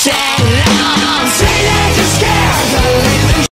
shine.